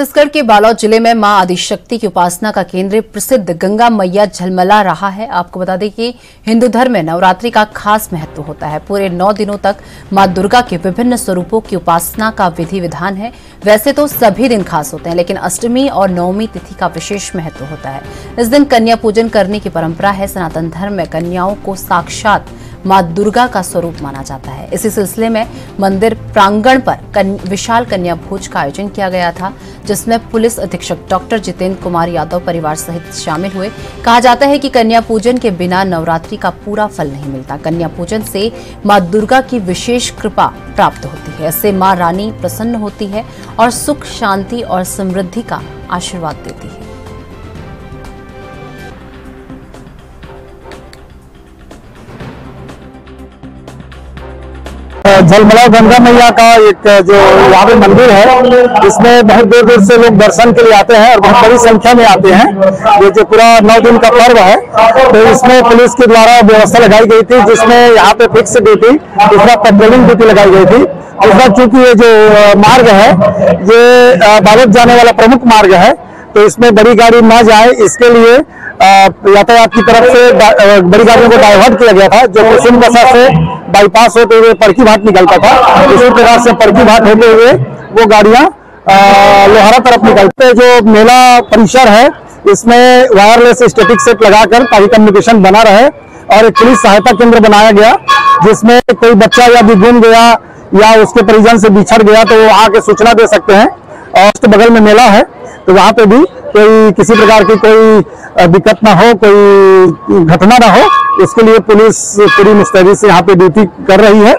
छत्तीसगढ़ के बालोद ज़िले में माँ आदिशक्ति की उपासना का केंद्र प्रसिद्ध गंगा मैया झलमला रहा है। आपको बता दें कि हिंदू धर्म में नवरात्रि का खास महत्व होता है। पूरे नौ दिनों तक माँ दुर्गा के विभिन्न स्वरूपों की उपासना का विधि विधान है। वैसे तो सभी दिन खास होते हैं, लेकिन अष्टमी और नवमी तिथि का विशेष महत्व होता है। इस दिन कन्या पूजन करने की परंपरा है। सनातन धर्म में कन्याओं को साक्षात माँ दुर्गा का स्वरूप माना जाता है। इसी सिलसिले में मंदिर प्रांगण पर कन, विशाल कन्या भोज का आयोजन किया गया था जिसमें पुलिस अधीक्षक डॉक्टर जितेंद्र कुमार यादव परिवार सहित शामिल हुए। कहा जाता है कि कन्या पूजन के बिना नवरात्रि का पूरा फल नहीं मिलता। कन्या पूजन से माँ दुर्गा की विशेष कृपा प्राप्त होती है। इससे माँ रानी प्रसन्न होती है और सुख शांति और समृद्धि का आशीर्वाद देती है। झलमला गंगा मैया का एक, जो यहाँ पे मंदिर है, इसमें बहुत दूर दूर से लोग दर्शन के लिए आते हैं और बहुत बड़ी संख्या में आते हैं। ये जो पूरा नौ दिन का पर्व है तो इसमें पुलिस के द्वारा व्यवस्था लगाई गई थी, जिसमें यहाँ पे फिक्स ड्यूटी, दूसरा पेट्रोलिंग ड्यूटी लगाई गई थी। दूसरा, चूँकि ये जो मार्ग है, ये बालोद जाने वाला प्रमुख मार्ग है तो इसमें बड़ी गाड़ी न जाए, इसके लिए यातायात की तरफ़ से बड़ी गाड़ियों को डाइवर्ट किया गया था, जो कुसुम बसा से बाईपास होते हुए पर्की घाट निकलता था। इसी प्रकार से पर्की घाट होते हुए वो गाड़ियाँ लोहारा तरफ़ निकलते। जो मेला परिसर है, इसमें वायरलेस स्टेटिक सेट लगाकर ताकि कम्युनिकेशन बना रहे और एक पुलिस सहायता केंद्र बनाया गया, जिसमें कोई बच्चा या भी गुम गया या उसके परिजन से बिछड़ गया तो वो आके सूचना दे सकते हैं। और उसके बगल में मेला है। तो वहाँ पे भी कोई किसी प्रकार की कोई दिक्कत ना हो, कोई घटना ना हो, इसके लिए पुलिस पूरी मुस्तैदी से यहाँ पे ड्यूटी कर रही है।